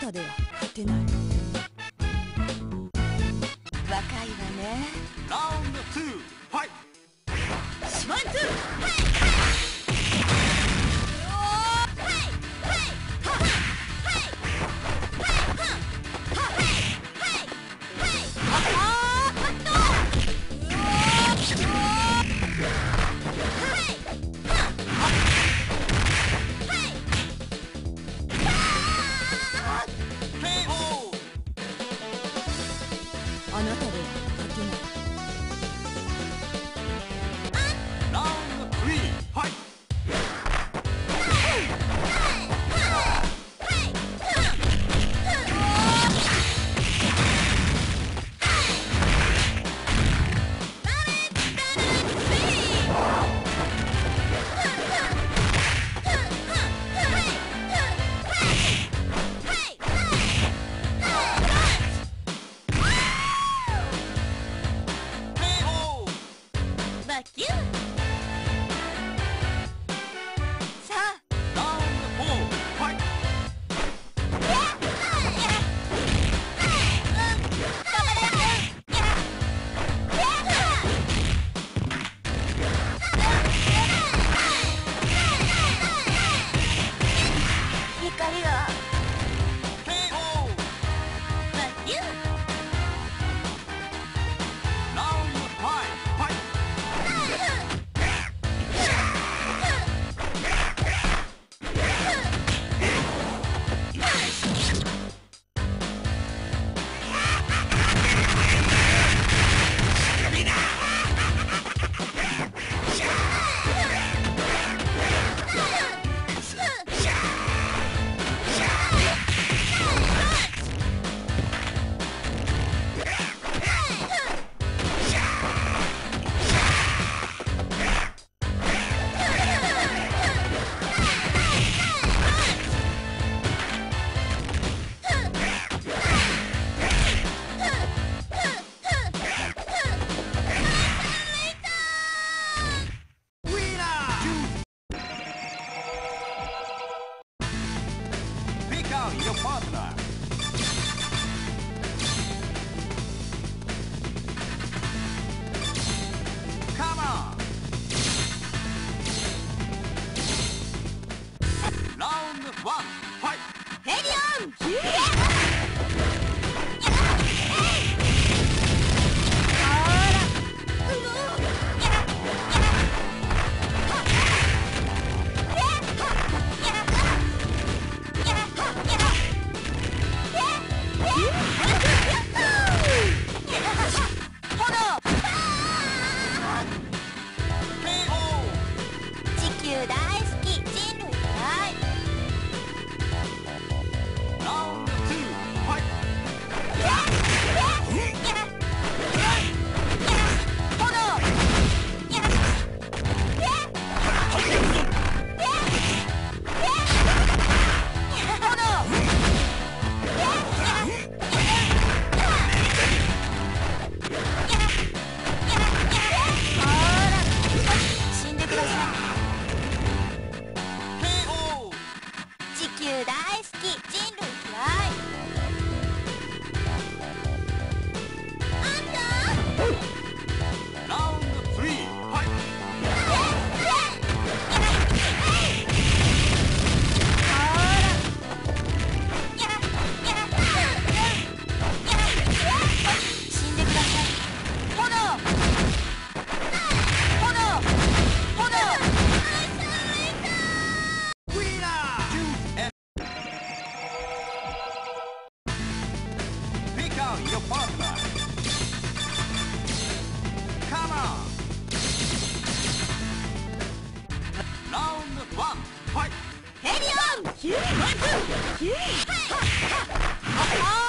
あなたでは勝てない。down your partner. Come on. Round one, fight. Heavy on! Hey!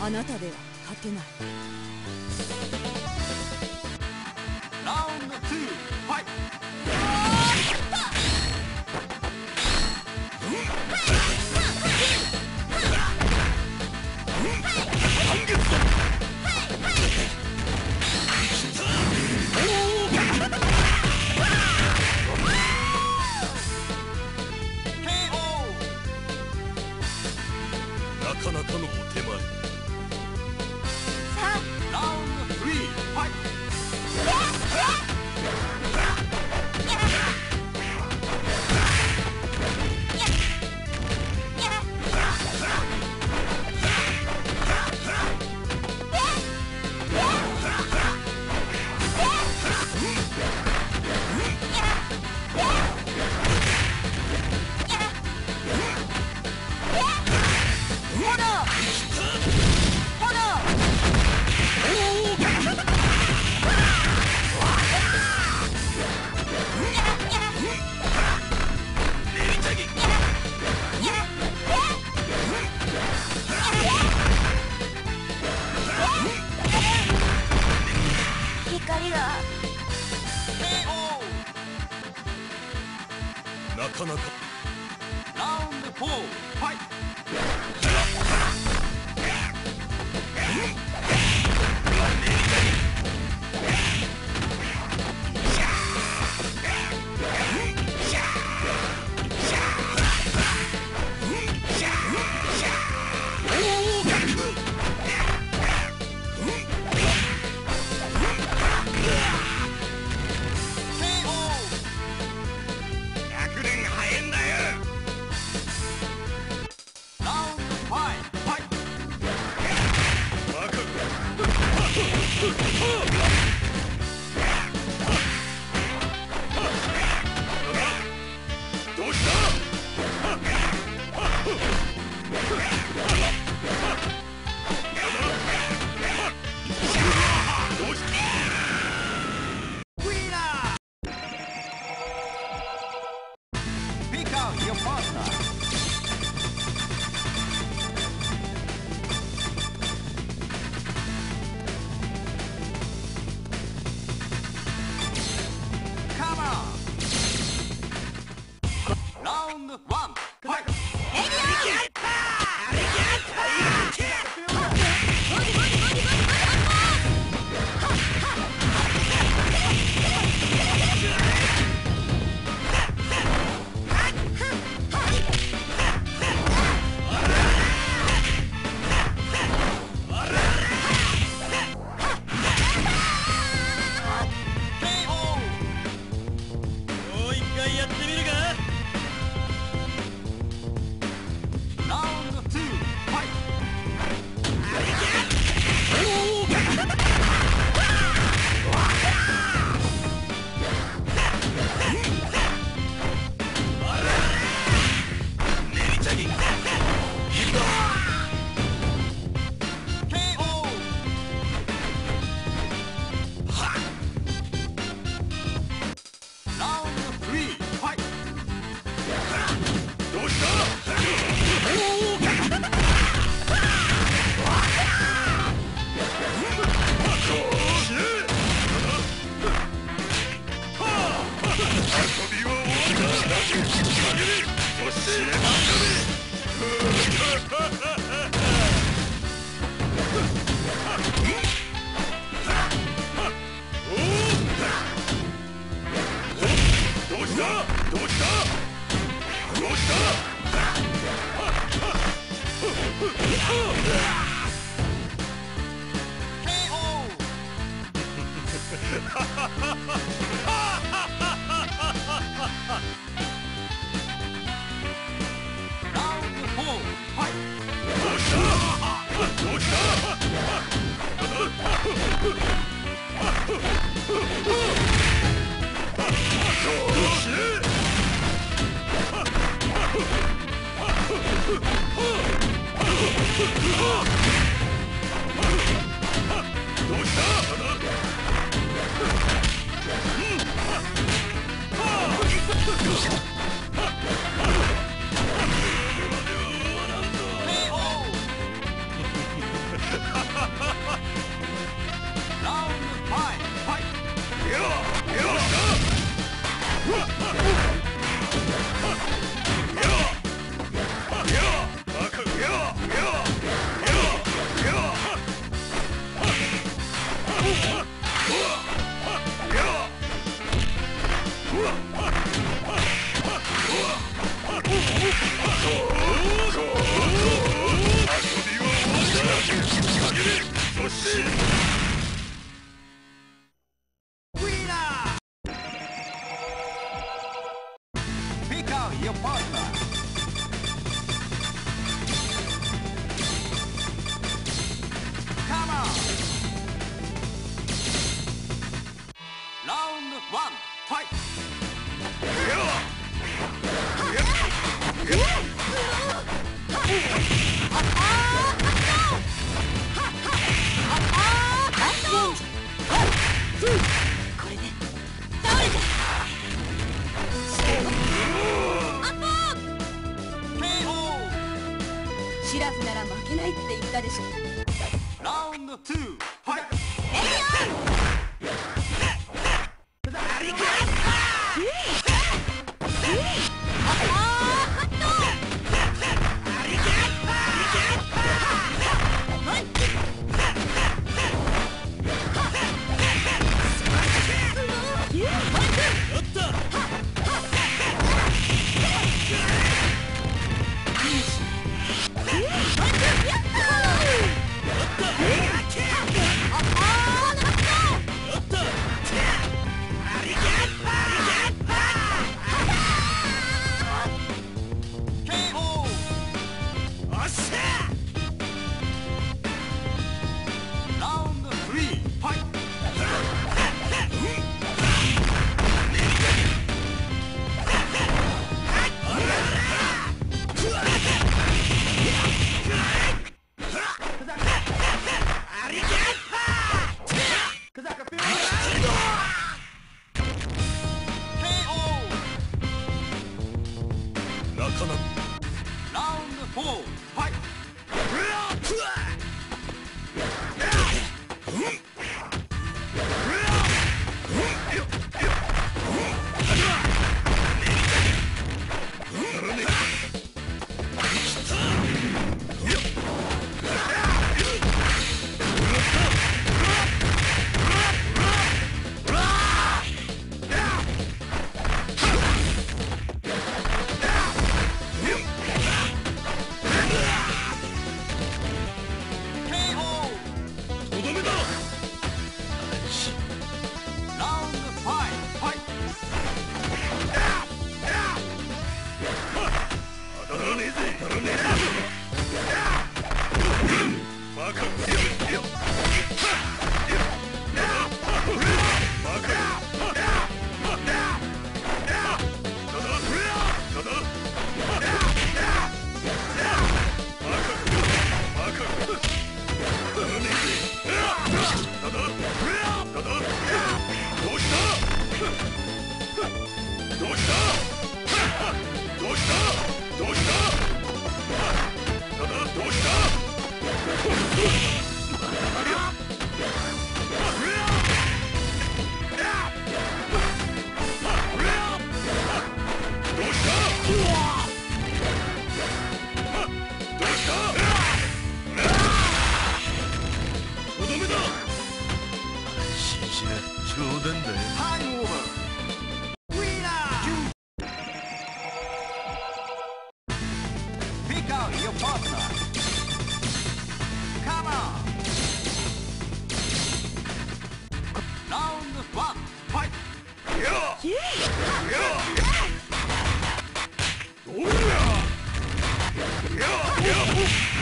あなたでは勝てない。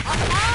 Oh!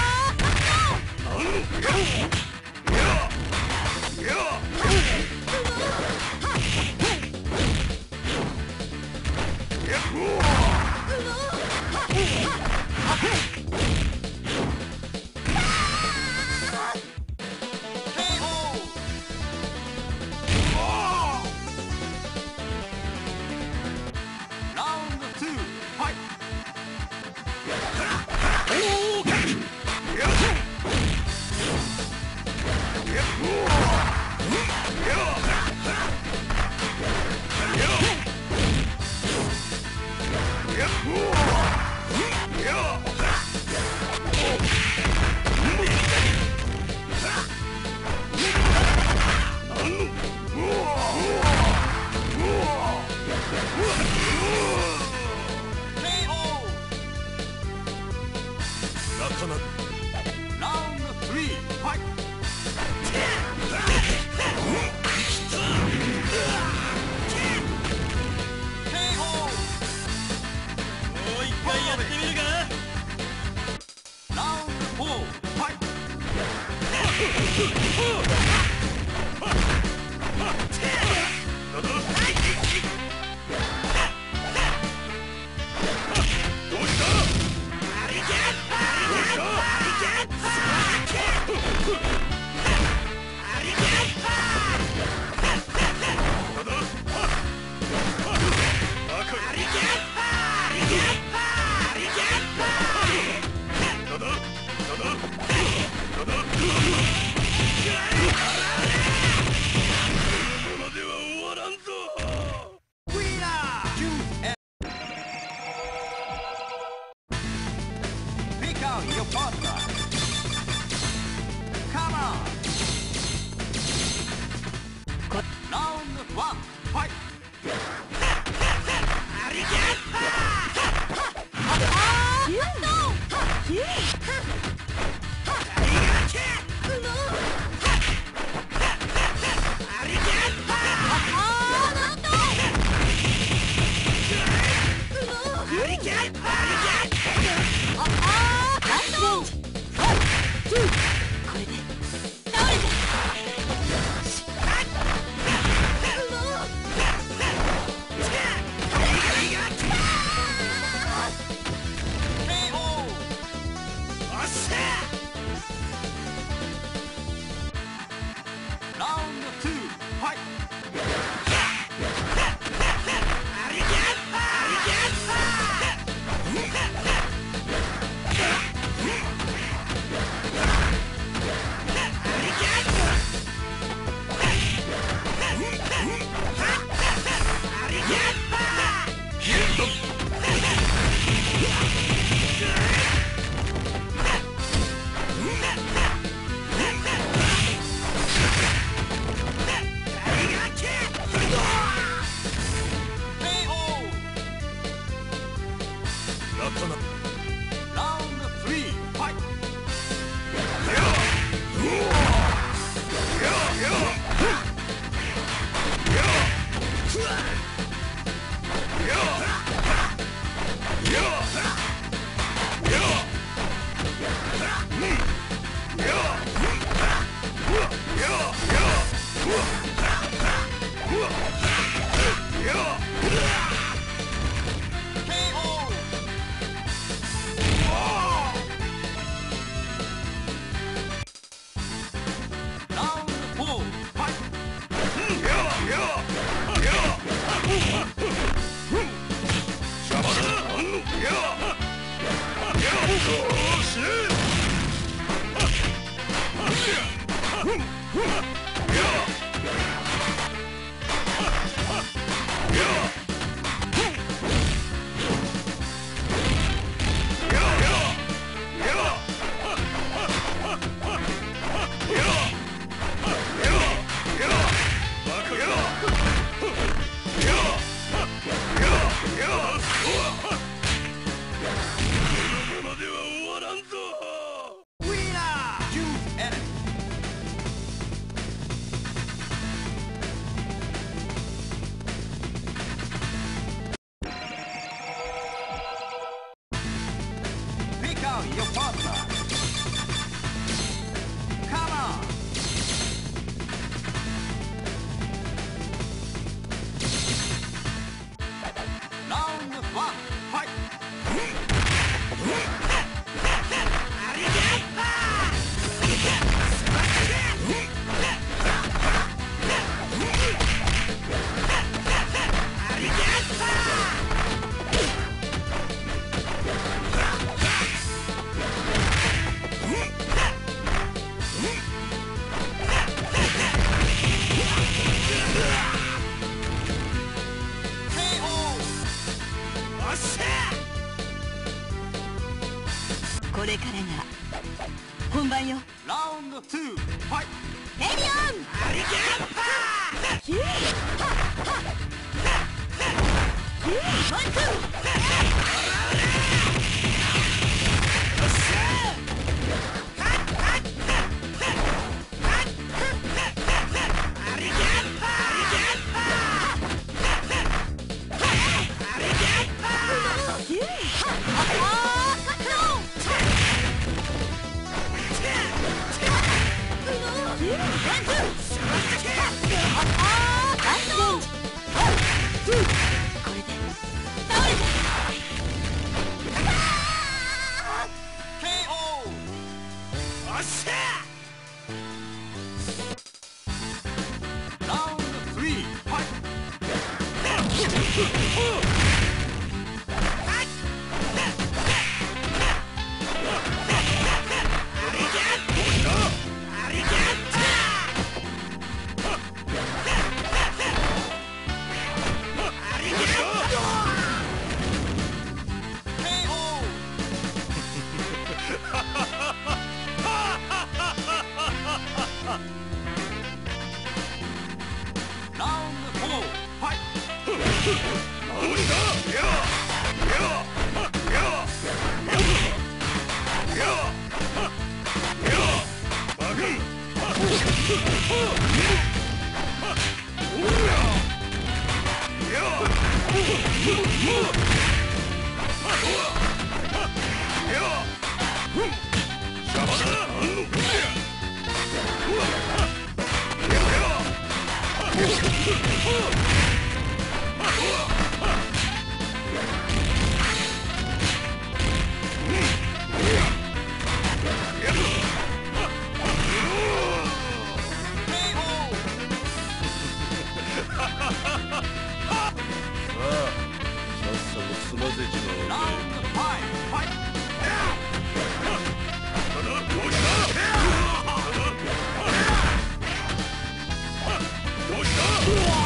Yeah!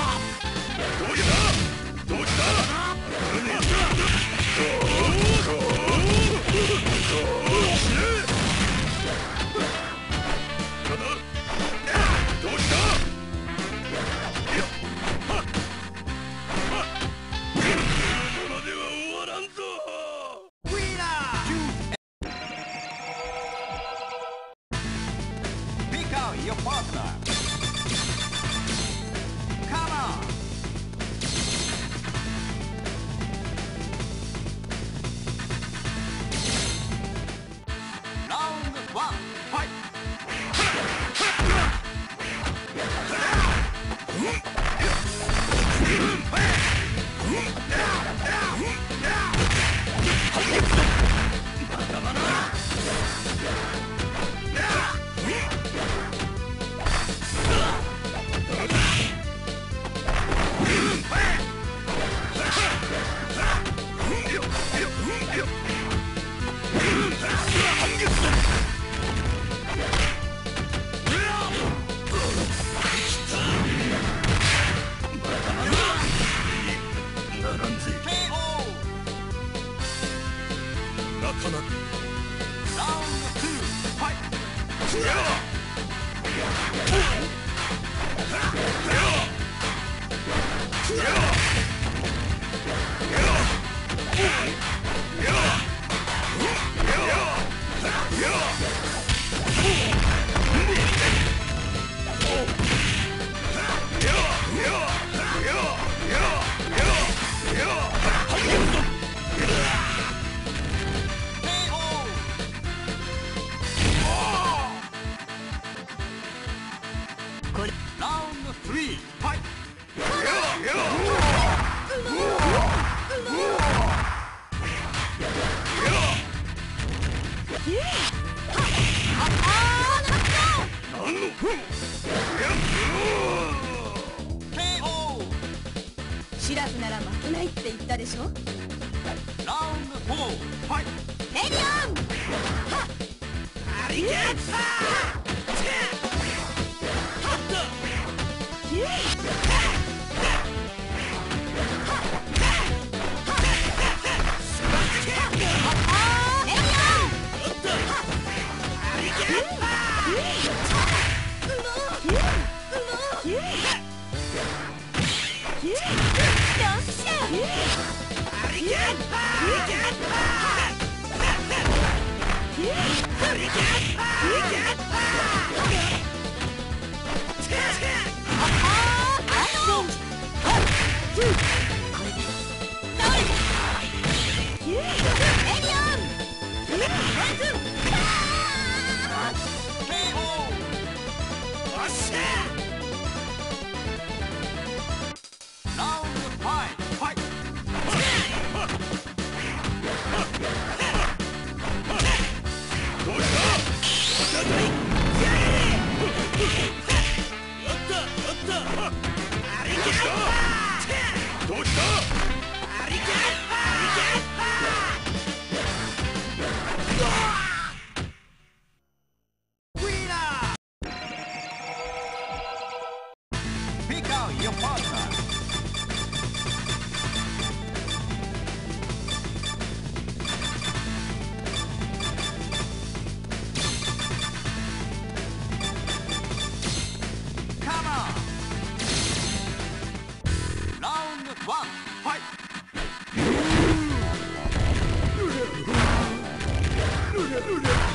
球。Look at that.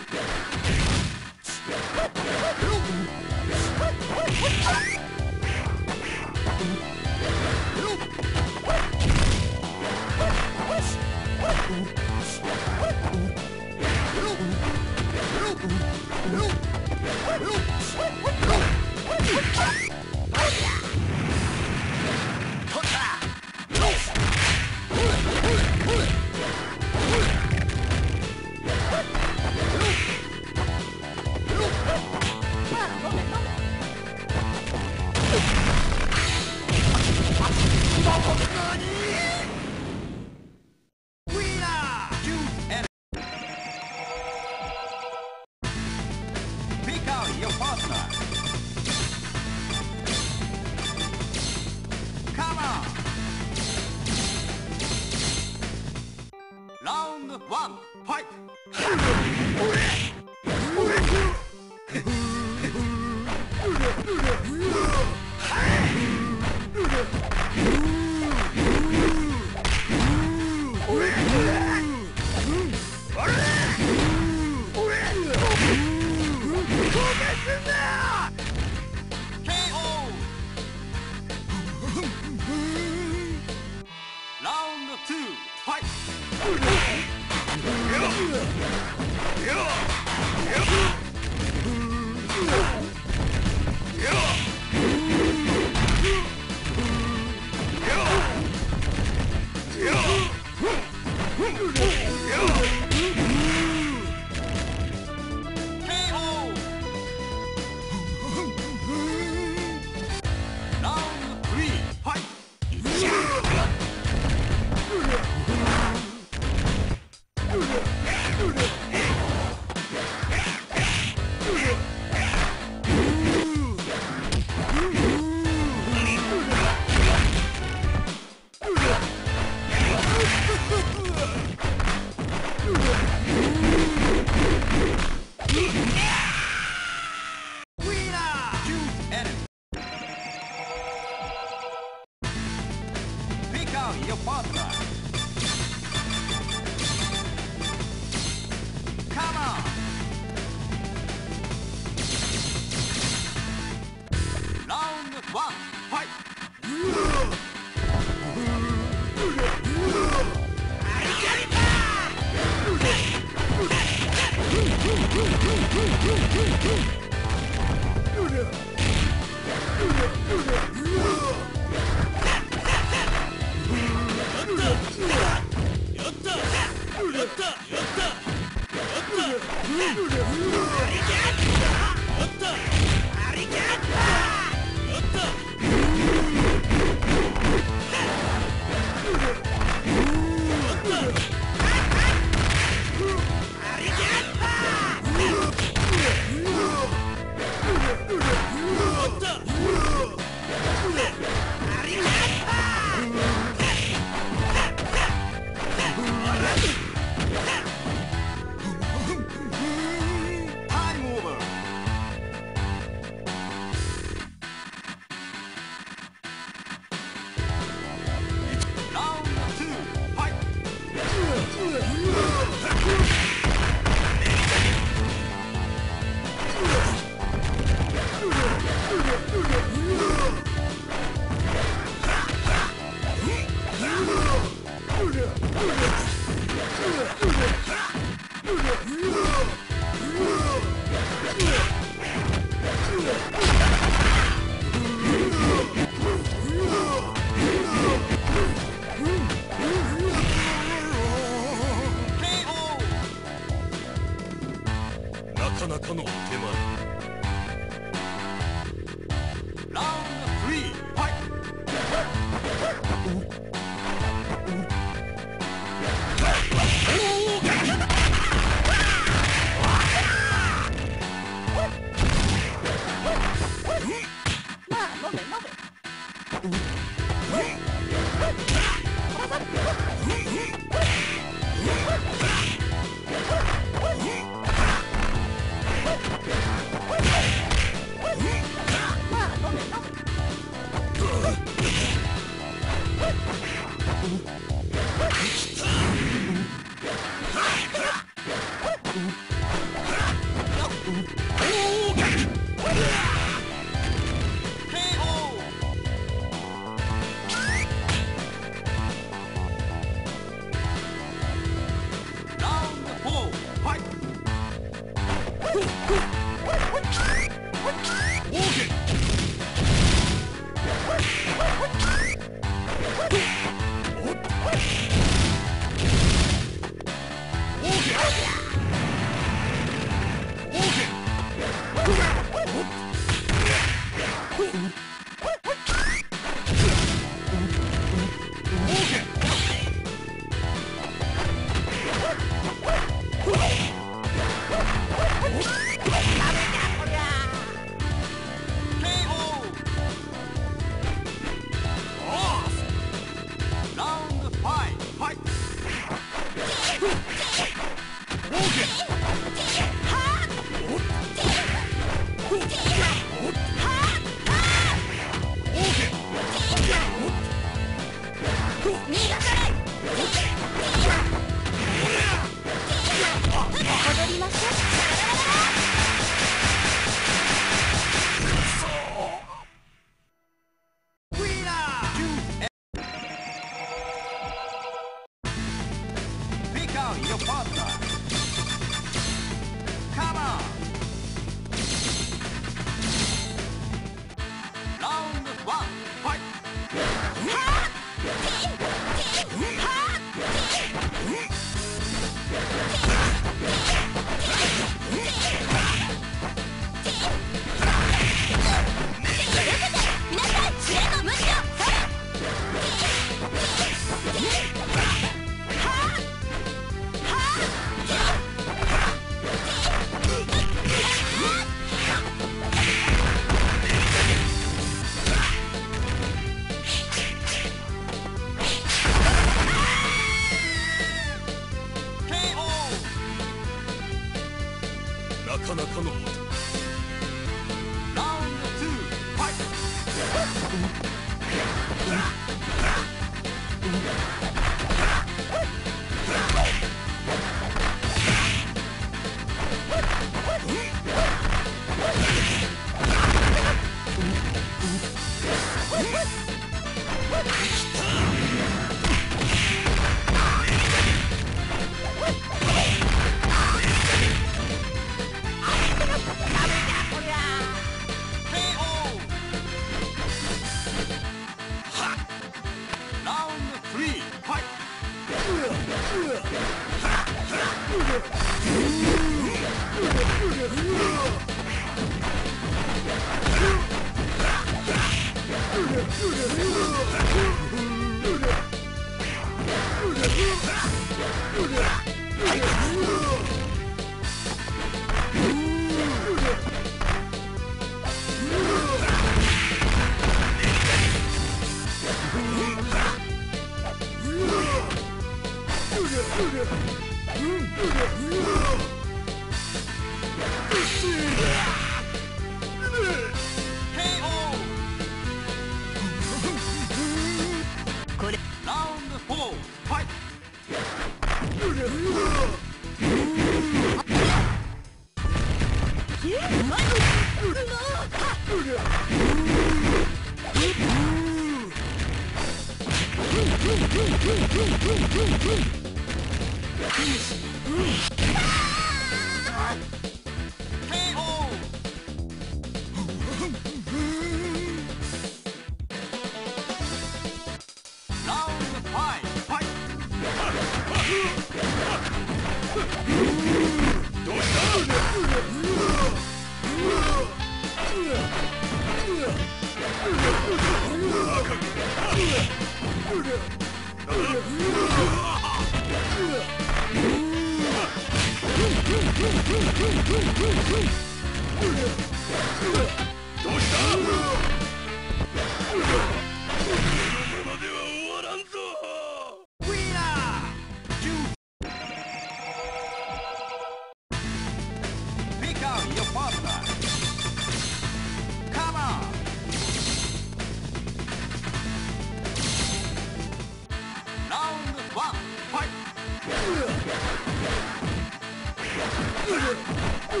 こ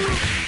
Let's go.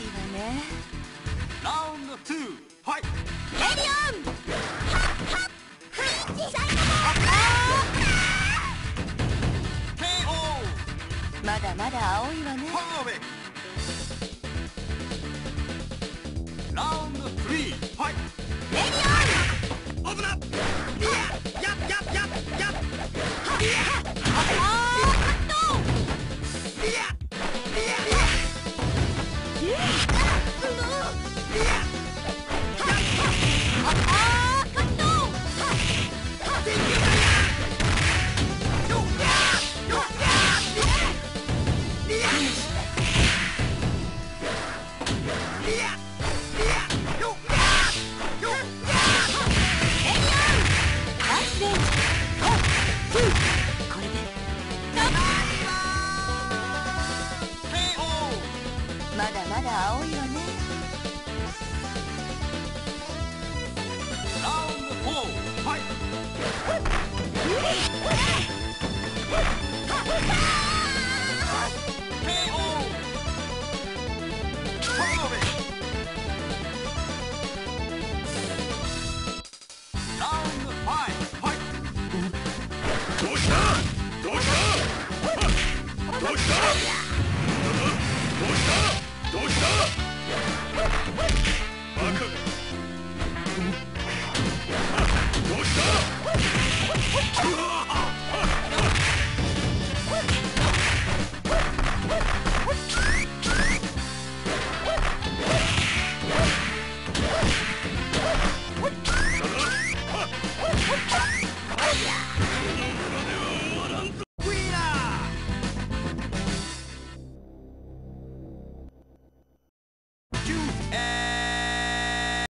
いわねラウンド2リまだまだ青いわねラウンド3オン危なっやっやっやっやっ